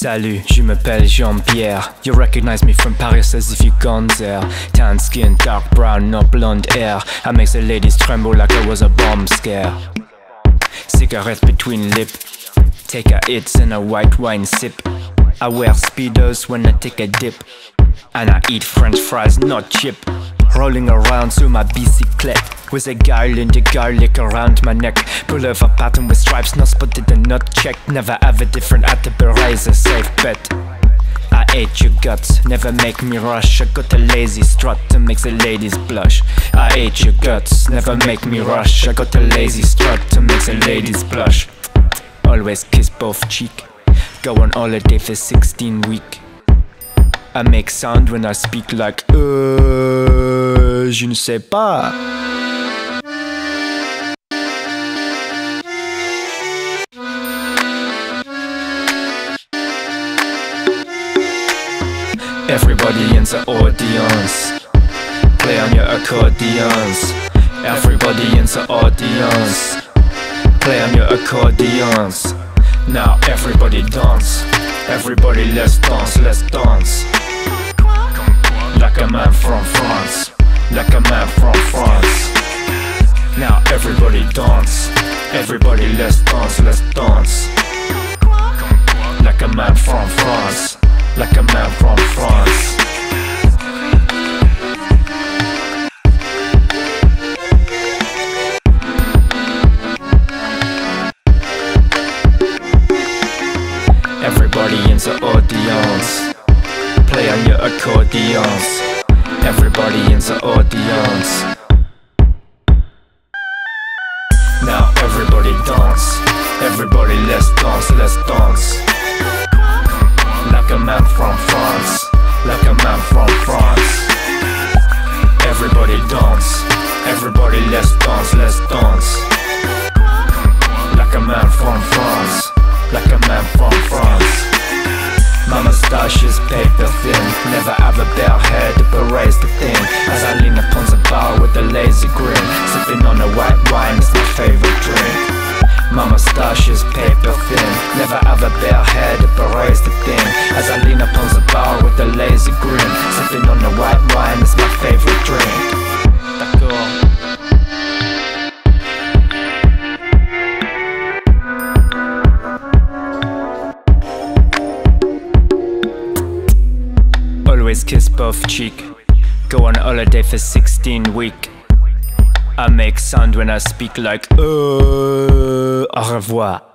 Salut, je m'appelle Jean-Pierre. You recognize me from Paris as if you gone there. Tan skin, dark brown, no blonde hair. I make the ladies tremble like I was a bomb scare. Cigarette between lip. Take a hit and a white wine sip. I wear speedos when I take a dip. And I eat french fries, not chip. Rolling around to my bicyclette with a garland of garlic around my neck. Pullover pattern with stripes, not spotted and not checked. Never ever have a different a safe bet. I hate your guts, never make me rush. I got a lazy strut that makes the ladies blush. I hate your guts, never make me rush. I got a lazy strut that makes the ladies blush. Always kiss both cheek. Go on holiday for 16 week. I make sound when I speak like je ne sais pas. Everybody in the audience Play on your accordions. Everybody in the audience Play on your accordions. Now everybody dance Everybody let's dance, let's dance. Like a man from dance Everybody let's dance, let's dance Like a man from France like a man from France. Everybody in the audience, play on your accordions. Everybody in the audience. Everybody dance, everybody let's dance, let's dance. Like a man from France. Like a man from France. Everybody dance. Everybody let's dance, let's dance. Like a man from France. Like a man from France. My moustache is paper thin. Never have a bare head, but raise the thing. As I The thing As I lean upon the bar with a lazy grin. Sipping on the white wine is my favorite drink. Always kiss both cheek. Go on holiday for 16 week. I make sound when I speak like euh, au revoir.